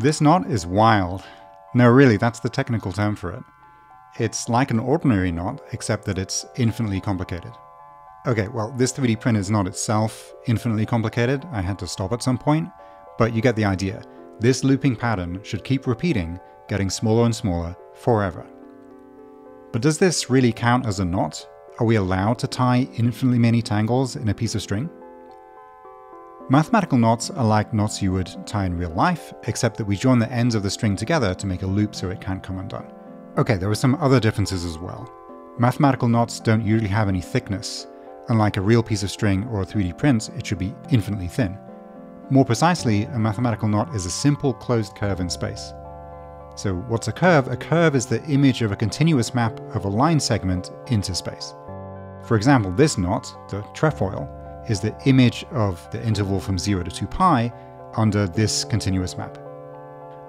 This knot is wild. No, really, that's the technical term for it. It's like an ordinary knot, except that it's infinitely complicated. Okay, well, this 3D print is not itself infinitely complicated. I had to stop at some point, but you get the idea. This looping pattern should keep repeating, getting smaller and smaller forever. But does this really count as a knot? Are we allowed to tie infinitely many tangles in a piece of string? Mathematical knots are like knots you would tie in real life, except that we join the ends of the string together to make a loop so it can't come undone. Okay, there are some other differences as well. Mathematical knots don't usually have any thickness. Unlike a real piece of string or a 3D print, it should be infinitely thin. More precisely, a mathematical knot is a simple closed curve in space. So what's a curve? A curve is the image of a continuous map of a line segment into space. For example, this knot, the trefoil, is the image of the interval from 0 to 2 pi under this continuous map.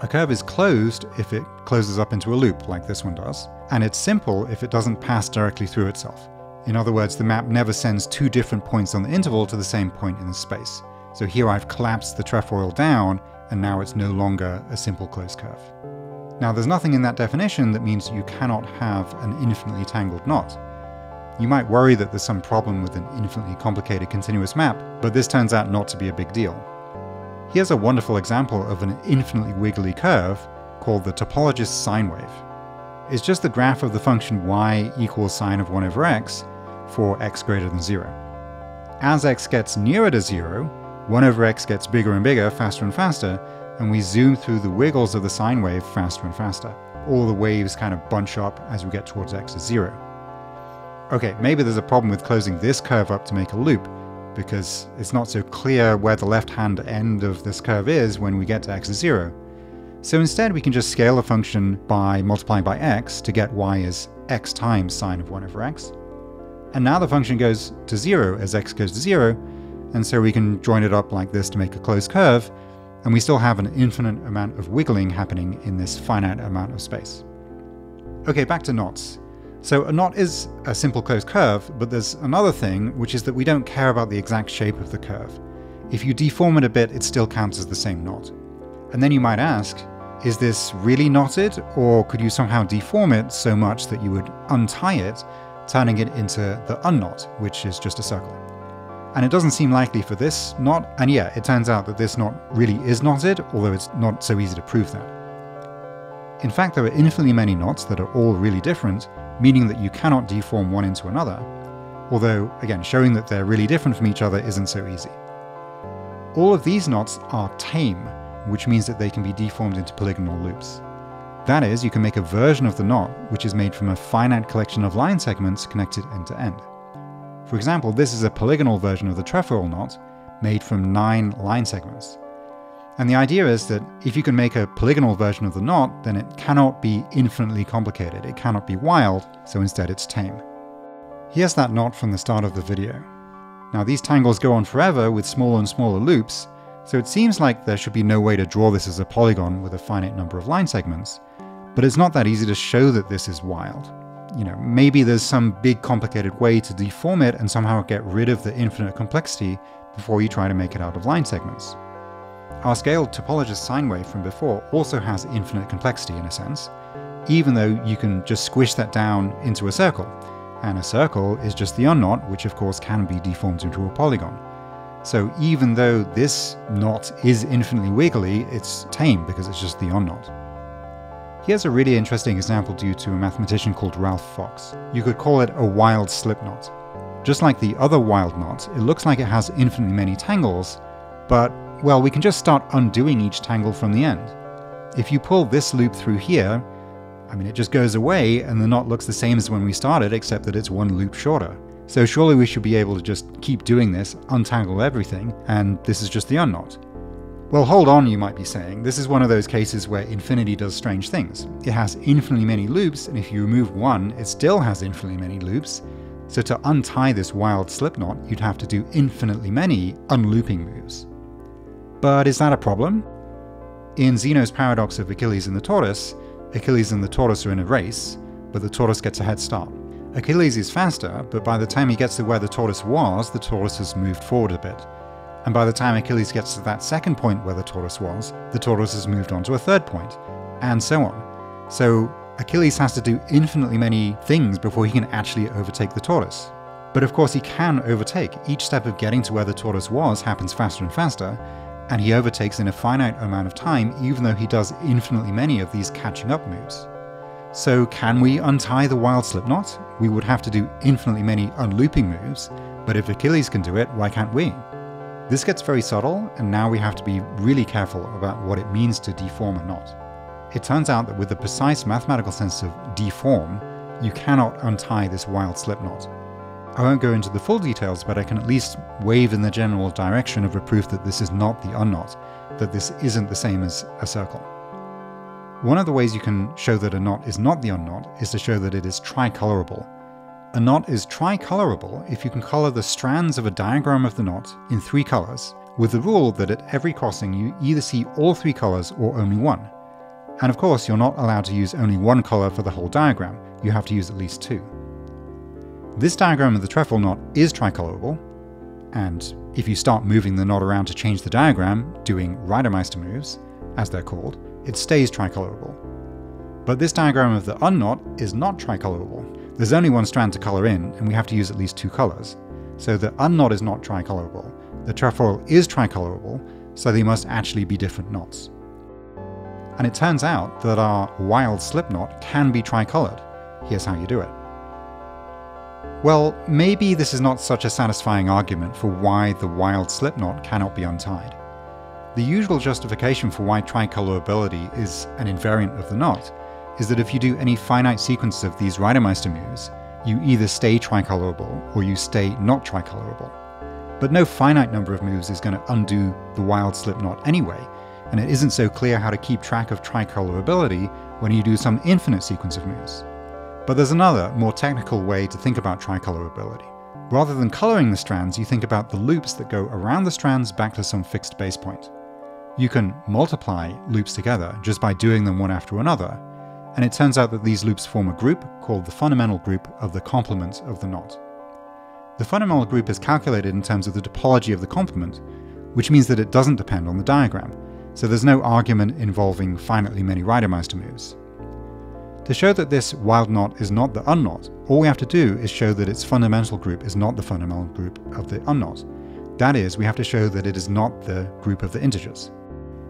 A curve is closed if it closes up into a loop, like this one does, and it's simple if it doesn't pass directly through itself. In other words, the map never sends two different points on the interval to the same point in the space. So here I've collapsed the trefoil down, and now it's no longer a simple closed curve. Now there's nothing in that definition that means you cannot have an infinitely tangled knot. You might worry that there's some problem with an infinitely complicated continuous map, but this turns out not to be a big deal. Here's a wonderful example of an infinitely wiggly curve called the topologist sine wave. It's just the graph of the function y equals sine of 1 over x for x greater than 0. As x gets nearer to 0, 1 over x gets bigger and bigger, faster and faster, and we zoom through the wiggles of the sine wave faster and faster. All the waves kind of bunch up as we get towards x is 0. Okay, maybe there's a problem with closing this curve up to make a loop, because it's not so clear where the left-hand end of this curve is when we get to x is 0. So instead we can just scale a function by multiplying by x to get y is x times sine of 1 over x. And now the function goes to 0 as x goes to 0, and so we can join it up like this to make a closed curve, and we still have an infinite amount of wiggling happening in this finite amount of space. Okay, back to knots. So a knot is a simple closed curve, but there's another thing, which is that we don't care about the exact shape of the curve. If you deform it a bit, it still counts as the same knot. And then you might ask, is this really knotted, or could you somehow deform it so much that you would untie it, turning it into the unknot, which is just a circle? And it doesn't seem likely for this knot, and yeah, it turns out that this knot really is knotted, although it's not so easy to prove that. In fact, there are infinitely many knots that are all really different, meaning that you cannot deform one into another, although, again, showing that they're really different from each other isn't so easy. All of these knots are tame, which means that they can be deformed into polygonal loops. That is, you can make a version of the knot which is made from a finite collection of line segments connected end to end. For example, this is a polygonal version of the trefoil knot, made from nine line segments. And the idea is that if you can make a polygonal version of the knot, then it cannot be infinitely complicated, it cannot be wild, so instead it's tame. Here's that knot from the start of the video. Now these tangles go on forever with smaller and smaller loops, so it seems like there should be no way to draw this as a polygon with a finite number of line segments, but it's not that easy to show that this is wild. You know, maybe there's some big complicated way to deform it and somehow get rid of the infinite complexity before you try to make it out of line segments. Our scaled topologist sine wave from before also has infinite complexity in a sense, even though you can just squish that down into a circle, and a circle is just the unknot, which of course can be deformed into a polygon. So even though this knot is infinitely wiggly, it's tame because it's just the unknot. Here's a really interesting example due to a mathematician called Ralph Fox. You could call it a wild slip knot. Just like the other wild knot, it looks like it has infinitely many tangles, but well, we can just start undoing each tangle from the end. If you pull this loop through here, I mean, it just goes away and the knot looks the same as when we started, except that it's one loop shorter. So surely we should be able to just keep doing this, untangle everything, and this is just the unknot. Well, hold on, you might be saying. This is one of those cases where infinity does strange things. It has infinitely many loops, and if you remove one, it still has infinitely many loops. So to untie this wild slip knot, you'd have to do infinitely many unlooping moves. But is that a problem? In Zeno's paradox of Achilles and the tortoise, Achilles and the tortoise are in a race, but the tortoise gets a head start. Achilles is faster, but by the time he gets to where the tortoise was, the tortoise has moved forward a bit. And by the time Achilles gets to that second point where the tortoise was, the tortoise has moved on to a third point, and so on. So Achilles has to do infinitely many things before he can actually overtake the tortoise. But of course, he can overtake. Each step of getting to where the tortoise was happens faster and faster, and he overtakes in a finite amount of time, even though he does infinitely many of these catching up moves. So, can we untie the wild slip knot? We would have to do infinitely many unlooping moves, but if Achilles can do it, why can't we? This gets very subtle, and now we have to be really careful about what it means to deform a knot. It turns out that with the precise mathematical sense of deform, you cannot untie this wild slip knot. I won't go into the full details, but I can at least wave in the general direction of a proof that this is not the unknot, that this isn't the same as a circle. One of the ways you can show that a knot is not the unknot is to show that it is tricolorable, a knot is tricolorable if you can color the strands of a diagram of the knot in three colors, with the rule that at every crossing you either see all three colors or only one. And of course, you're not allowed to use only one color for the whole diagram, you have to use at least two. This diagram of the trefoil knot is tricolorable, and if you start moving the knot around to change the diagram, doing Reidemeister moves, as they're called, it stays tricolorable. But this diagram of the unknot is not tricolorable, there's only one strand to color in, and we have to use at least two colors. So the unknot is not tricolorable. The trefoil is tricolorable, so they must actually be different knots. And it turns out that our wild slip knot can be tricolored. Here's how you do it. Well, maybe this is not such a satisfying argument for why the wild slip knot cannot be untied. The usual justification for why tricolorability is an invariant of the knot is that if you do any finite sequence of these Reidemeister moves, you either stay tricolorable or you stay not tricolorable. But no finite number of moves is going to undo the wild slip knot anyway, and it isn't so clear how to keep track of tricolorability when you do some infinite sequence of moves. But there's another, more technical way to think about tricolorability. Rather than coloring the strands, you think about the loops that go around the strands back to some fixed base point. You can multiply loops together just by doing them one after another, and it turns out that these loops form a group called the fundamental group of the complement of the knot. The fundamental group is calculated in terms of the topology of the complement, which means that it doesn't depend on the diagram, so there's no argument involving finitely many Reidemeister moves. To show that this wild knot is not the unknot, all we have to do is show that its fundamental group is not the fundamental group of the unknot. That is, we have to show that it is not the group of the integers.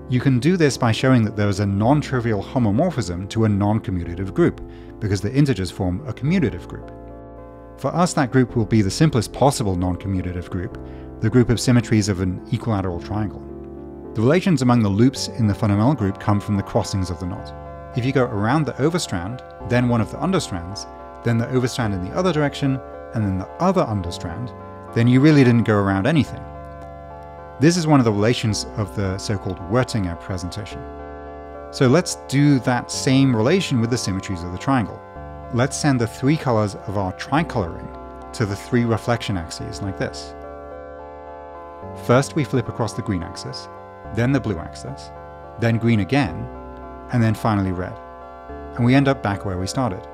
You can do this by showing that there is a non-trivial homomorphism to a non-commutative group, because the integers form a commutative group. For us, that group will be the simplest possible non-commutative group, the group of symmetries of an equilateral triangle. The relations among the loops in the fundamental group come from the crossings of the knot. If you go around the overstrand, then one of the understrands, then the overstrand in the other direction, and then the other understrand, then you really didn't go around anything. This is one of the relations of the so-called Wirtinger presentation. So let's do that same relation with the symmetries of the triangle. Let's send the three colors of our tricoloring to the three reflection axes like this. First we flip across the green axis, then the blue axis, then green again, and then finally red. And we end up back where we started.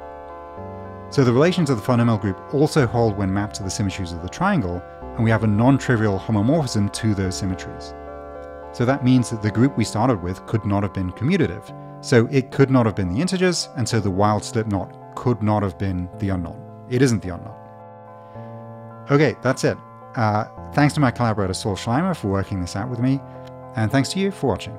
So the relations of the fundamental group also hold when mapped to the symmetries of the triangle, and we have a non-trivial homomorphism to those symmetries. So that means that the group we started with could not have been commutative. So it could not have been the integers, and so the wild slip knot could not have been the unknot. It isn't the unknot. Okay, that's it. Uh, thanks to my collaborator Saul Schleimer for working this out with me, and thanks to you for watching.